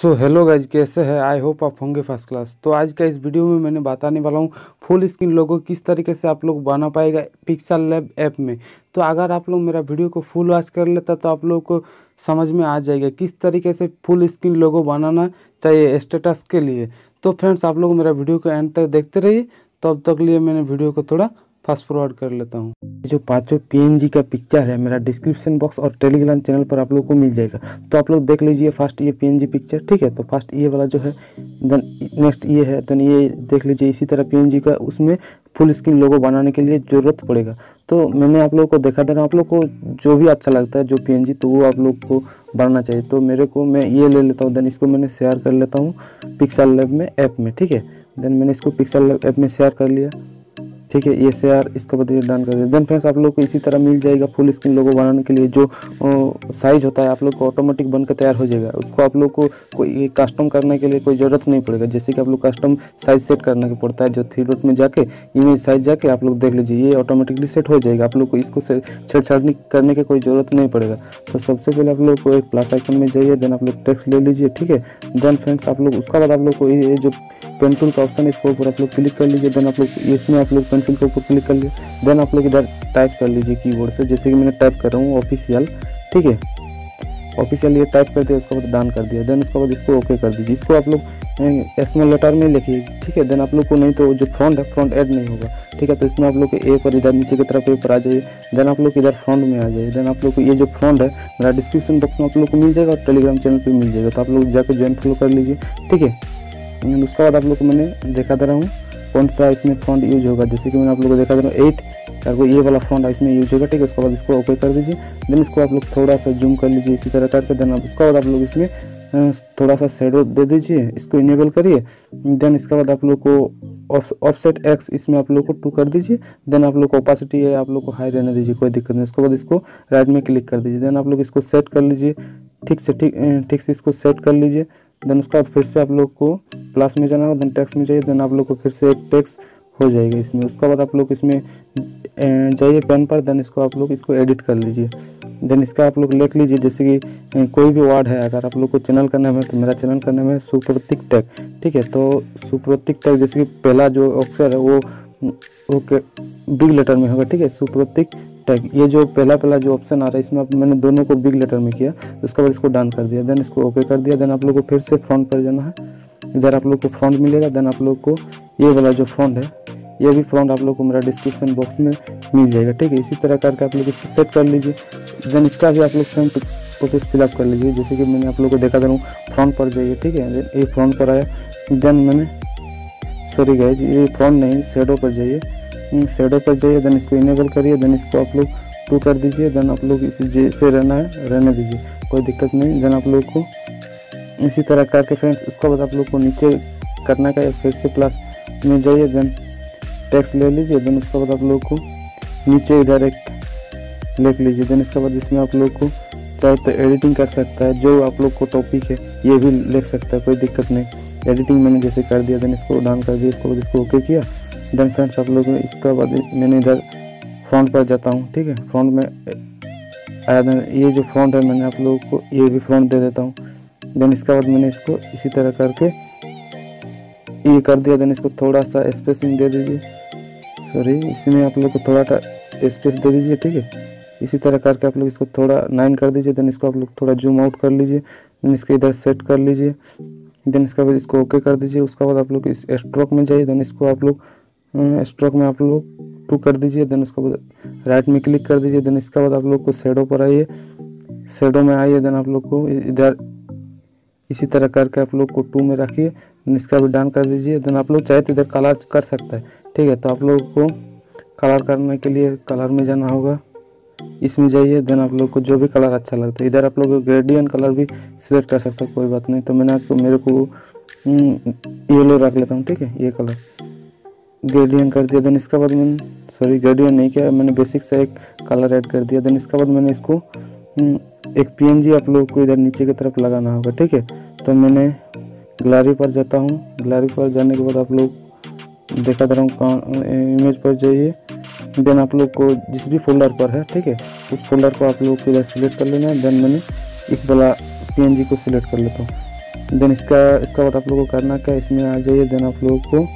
So hello guys कैसे है? I hope आप होंगे फ़र्स्ट क्लास तो आज का इस वीडियो में मैंने बताने वाला हूँ फुल स्क्रीन लोगो किस तरीके से आप लोग बना पाएगा पिक्सल लैब ऐप में। तो अगर आप लोग मेरा वीडियो को फुल वॉच कर लेता तो आप लोग को समझ में आ जाएगा किस तरीके से फुल स्क्रीन लोगो बनाना चाहिए स्टेटस के लिए। तो फ्रेंड्स आप लोग मेरा वीडियो को एंड तक देखते रहिए। तब तो तक लिए मैंने वीडियो को थोड़ा फास्ट फॉरवर्ड कर लेता हूँ। जो पाँचों पीएनजी का पिक्चर है, मेरा डिस्क्रिप्शन बॉक्स और टेलीग्राम चैनल पर आप लोग को मिल जाएगा। तो आप लोग देख लीजिए फ़र्स्ट ये पीएनजी पिक्चर ठीक है? तो फ़र्स्ट ये वाला जो है देन नेक्स्ट ये है देन ये देख लीजिए इसी तरह पीएनजी का, उसमें फुल स्क्रीन लोगो बनाने के लिए ज़रूरत पड़ेगा। तो मैंने आप लोगों को देखा दे रहा आप लोग को जो भी अच्छा लगता है जो पीएनजी तो वो आप लोग को बनाना चाहिए। तो मेरे को मैं ये ले लेता हूँ देन इसको मैंने शेयर कर लेता हूँ पिक्सल लैब में ऐप में, ठीक है? देन मैंने इसको पिक्सल लैब ऐप में शेयर कर लिया। ठीक है, ये शेयर इसके ये डन कर दिया देन फ्रेंड्स आप लोग को इसी तरह मिल जाएगा फुल स्क्रीन लोगो बनाने के लिए जो साइज़ होता है, आप लोग को ऑटोमेटिक बनकर तैयार हो जाएगा। उसको आप लोग को कोई कस्टम करने के लिए कोई ज़रूरत नहीं पड़ेगा। जैसे कि आप लोग कस्टम साइज़ सेट करने के पड़ता है, जो थ्री डॉट में जाके इमेज साइज़ जाके आप लोग देख लीजिए, ये ऑटोमेटिकली सेट हो जाएगा। आप लोग को इसको छेड़छाड़ करने की कोई ज़रूरत नहीं पड़ेगा। तो सबसे पहले आप लोग को एक प्लस आइकन में जाइए देन आप लोग टेक्स्ट ले लीजिए, ठीक है? देन फ्रेंड्स आप लोग, उसका बाद आप लोग को ये जो पेन टूल का ऑप्शन है इसके ऊपर आप लोग क्लिक कर लीजिए देन आप लोग इसमें आप लोग पेंसिल के ऊपर क्लिक कर लीजिए देन आप लोग इधर टाइप कर लीजिए कीबोर्ड से जैसे कि मैंने टाइप कर रहा हूँ ऑफिशियल ठीक है ऑफिशियल ये टाइप कर दिया उसके बाद डन कर दिया देन उसके बाद इसको ओके कर दीजिए इसको आप लोग स्मॉल लेटर में लिखिए ठीक है देन आप लोग को नहीं तो जो फ्रंट है फ्रंट ऐड नहीं होगा ठीक है तो इसमें आप लोग ए पर इधर नीचे की तरफ़ ए पर आ जाइए देन आप लोग इधर फ्रंट में आ जाइए देन आप लोग ये जो फ्रंट है मेरा डिस्क्रिप्शन बॉक्स में आप लोग को मिल जाएगा और टेलीग्राम चैनल पर मिल जाएगा तो आप लोग जाकर ज्वाइन फॉलो कर लीजिए ठीक है उसके बाद आप लोग को मैंने देखा दे रहा हूँ। कौन सा इसमें फॉन्ट यूज़ होगा। जैसे कि मैंने आप लोग को देखा दे रहा हूँ एट आपको ये वाला फॉन्ट इसमें यूज़ होगा, ठीक है? उसके बाद इसको ओके कर दीजिए। देन इसको आप लोग थोड़ा सा जूम कर लीजिए, इसी तरह करके। देन उसके बाद आप लोग इसमें थोड़ा सा शेडो दे दीजिए। इसको इनेबल करिए। देन इसके बाद आप लोग को ऑफसेट एक्स इसमें आप लोग को टू कर दीजिए। देन आप लोग को ओपासिटी है, आप लोग को हाई रहने दीजिए, कोई दिक्कत नहीं। उसके बाद इसको राइट में क्लिक कर दीजिए। देन आप लोग इसको सेट कर लीजिए। ठीक से, ठीक ठीक से इसको सेट कर लीजिए। देन उसके बाद फिर से आप लोग को प्लस में जाना होगा देन टैक्स में जाइए देन आप लोग को फिर से एक टैक्स हो जाएगा इसमें। उसके बाद आप लोग इसमें जाइए पेन पर देन इसको आप लोग इसको एडिट कर लीजिए। देन इसका आप लोग लिख लीजिए, जैसे कि कोई भी वर्ड है, अगर आप लोग को चैनल करने में तो मेरा चैनल करने में सुप्रतिक टैग ठीक है? तो सुप्रतिक टैग जैसे कि पहला जो अक्षर है, वो ओके बिग लेटर में होगा, ठीक है? सुप्रतिक टैग ये जो पहला पहला जो ऑप्शन आ रहा है, इसमें मैंने दोनों को बिग लेटर में किया, उसके बाद इसको डन कर दिया देन इसको ओके कर दिया देन आप लोग को फिर से फ्रंट पर जाना है। इधर आप लोग को फ्रंट मिलेगा देन आप लोग को ये वाला जो फ्रंट है, ये भी फ्रंट आप लोग को मेरा डिस्क्रिप्शन बॉक्स में मिल जाएगा, ठीक है? इसी तरह करके आप लोग इसको सेट कर लीजिए देन इसका भी आप लोग सेम प्रोसेस फिलअप कर लीजिए, जैसे कि मैंने आप लोग को देखा दे रहा हूँ फ्रंट पर जाइए, ठीक है? ये फ्रंट पर आया देन मैंने सॉरी गए ये फ्रंट नहीं शेडो पर जाइए। शेडो पर जाइए देन इसको इनेबल करिए देन इसको आप लोग टू कर दीजिए देन आप लोग इसी जैसे रहना है, रहने दीजिए। कोई दिक्कत नहीं देन आप लोग को इसी तरह करके फ्रेंड्स उसके बाद आप लोग को नीचे करना का फिर से प्लस में जाइए देन टैक्स ले लीजिए देन उसके बाद आप लोग को नीचे इधर एक लिख लीजिए। देन इसके बाद इसमें आप लोग को चाहे तो एडिटिंग कर सकता है, जो आप लोग को टॉपिक है, ये भी लिख सकता है, कोई दिक्कत नहीं। एडिटिंग मैंने जैसे कर दिया देन इसको डाउन कर दिया इसको इसको ओके किया। देन फ्रेंड्स आप लोग इसका बाद मैंने इधर फ्रंट पर जाता हूँ, ठीक है? फ्रंट में, आया देन ये जो फ्रंट है, मैंने आप लोगों को ये भी फ्रंट दे देता हूँ। देन इसके बाद मैंने इसको इसी तरह करके ये कर दिया। देन इसको थोड़ा सा स्पेसिंग दे दीजिए। सॉरी इसमें आप लोग को थोड़ा सा स्पेस दे दीजिए, ठीक है? इसी तरह करके आप लोग इसको थोड़ा नाइन कर दीजिए। देन इसको आप लोग थोड़ा जूम आउट कर लीजिए। देन इसके इधर सेट कर लीजिए। देन इसके बाद इसको ओके कर दीजिए। उसके बाद आप लोग इस स्ट्रोक में जाइए। देन इसको आप लोग स्ट्रोक में आप लोग टू कर दीजिए देन उसके बाद राइट में क्लिक कर दीजिए देन इसके बाद आप लोग को शेडो पर आइए। शेडो में आइए देन आप लोग को इधर इसी तरह करके आप लोग को टू में रखिए देन इसका भी डन कर दीजिए। देन आप लोग चाहे तो इधर कलर कर सकता है। ठीक है तो आप लोग को कलर करने के लिए कलर में जाना होगा। इसमें जाइए देन आप लोग को जो भी कलर अच्छा लगता है। इधर आप लोग ग्रेडियन कलर भी सिलेक्ट कर सकते हैं, कोई बात नहीं। तो मैंने आपको, मेरे को येलो रख लेता हूँ, ठीक है? ये कलर ग्रेडियन कर दिया देन इसके बाद मैंने सॉरी ग्रेडियन नहीं किया मैंने बेसिक से एक कलर ऐड कर दिया देन इसके बाद मैंने इसको हम्म, एक पीएनजी आप लोग को इधर नीचे की तरफ़ लगाना होगा ठीक है? तो मैंने गैलरी पर जाता हूँ गैलरी पर जाने के बाद आप लोग देखा दे रहा हूँ कहाँ इमेज पर जाइए देन आप लोग को जिस भी फोल्डर पर है ठीक है? उस फोल्डर को आप लोग को इधर सिलेक्ट कर लेना है देन मैंने इस वाला पीएनजी को सिलेक्ट कर लेता हूँ। देन इसका इसका बाद आप लोगों को करना क्या इसमें आ जाइए देन आप लोगों को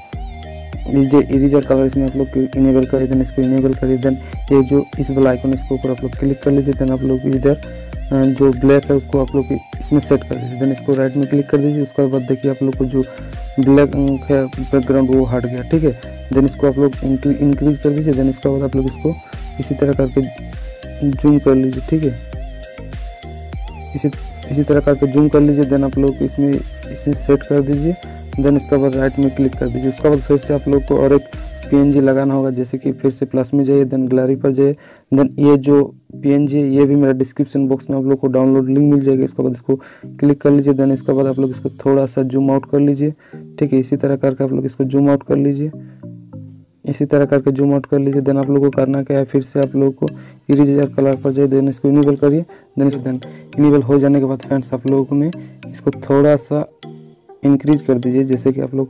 इरेजर कलर इसमें आप लोग इनेबल करिए देन इसको इनेबल करिए देन ये जो इस वाला आइकन इसके ऊपर आप लोग क्लिक कर लीजिए देन आप लोग इधर जो ब्लैक है, उसको आप लोग इसमें सेट कर दीजिए देन इसको राइट में क्लिक कर दीजिए, उसके बाद देखिए आप लोग को जो ब्लैक है बैकग्राउंड वो हट गया, ठीक है? देन इसको आप लोग इंक्रीज कर दीजिए देन इसके बाद आप लोग इसको इसी तरह करके जूम कर लीजिए, ठीक है? इसी इसी तरह करके जूम कर लीजिए देन आप लोग इसमें इसे सेट कर दीजिए। देन इसके बाद राइट में क्लिक कर दीजिए। उसके बाद फिर से आप लोग को और एक पी लगाना होगा, जैसे कि फिर से प्लस में जाइए देन गैलरी पर जाइए। देन ये जो पी ये भी मेरा डिस्क्रिप्शन बॉक्स में आप लोग को डाउनलोड लिंक मिल जाएगा। इसके बाद इसको क्लिक कर लीजिए देन इसके बाद आप लोग इसको थोड़ा सा जूम आउट कर लीजिए। ठीक है, इसी तरह करके आप लोग इसको जूम आउट कर लीजिए। इसी तरह करके जूम आउट कर लीजिए। देन आप लोगों को करना क्या है, फिर से आप लोगों को इरेजर कलर पर जाइए देन इसको इनेबल करिए। देन इसको देन इनेबल हो जाने के बाद फ्रेंड्स आप लोगों ने इसको थोड़ा सा इंक्रीज कर दीजिए, जैसे कि आप लोग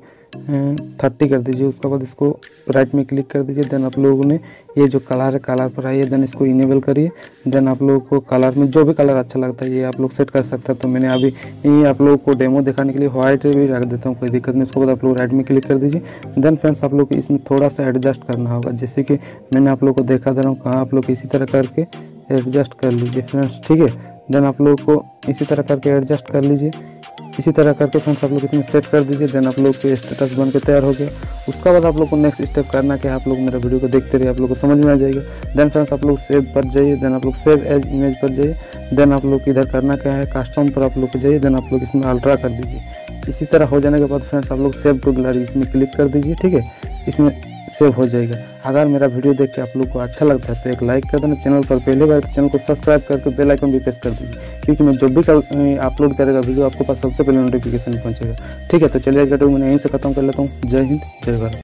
थर्टी कर दीजिए, उसके बाद इसको राइट में क्लिक कर दीजिए देन आप लोगों ने ये जो कलर है कलर पर आइए देन इसको इनेबल करिए देन आप लोगों को कलर में जो भी कलर अच्छा लगता है, ये आप लोग सेट कर सकते हैं। तो मैंने अभी ये आप लोगों को डेमो दिखाने के लिए व्हाइट भी रख देता हूँ, कोई दिक्कत नहीं। उसके बाद आप लोग राइट में क्लिक कर दीजिए देन फ्रेंड्स आप लोग को इसमें थोड़ा सा एडजस्ट करना होगा। जैसे कि मैंने आप लोग को देखा, दे रहा हूँ कहाँ आप लोग इसी तरह करके एडजस्ट कर लीजिए फ्रेंड्स ठीक है? देन आप लोग को इसी तरह करके एडजस्ट कर लीजिए। इसी तरह करके फ्रेंड्स आप लोग इसमें सेट कर दीजिए देन आप लोग के स्टेटस बन के तैयार हो गया उसका बाद आप लोग को नेक्स्ट स्टेप करना क्या आप लोग मेरा वीडियो को देखते रहिए आप लोग को समझ में आ जाएगा देन फ्रेंड्स आप लोग सेव पर जाइए देन आप लोग सेव एज इमेज पर जाइए देन आप लोग इधर करना क्या है कास्टम पर आप लोग को जाइए देन आप लोग इसमें अल्ट्रा कर दीजिए इसी तरह हो जाने के बाद फ्रेंड्स आप लोग सेव टू गैलरी इसमें क्लिक कर दीजिए ठीक है इसमें सेव हो जाएगा। अगर मेरा वीडियो देख के आप लोग को अच्छा लगता है तो एक लाइक कर देना चैनल पर पहली बार चैनल को सब्सक्राइब करके बेल आइकन भी प्रेस कर दीजिए, क्योंकि मैं जब भी अपलोड करेगा वीडियो आपके पास सबसे पहले नोटिफिकेशन पहुंचेगा। ठीक है तो चलिए मैंने यहीं से खत्म कर लेता हूँ। जय हिंद, जय भारत।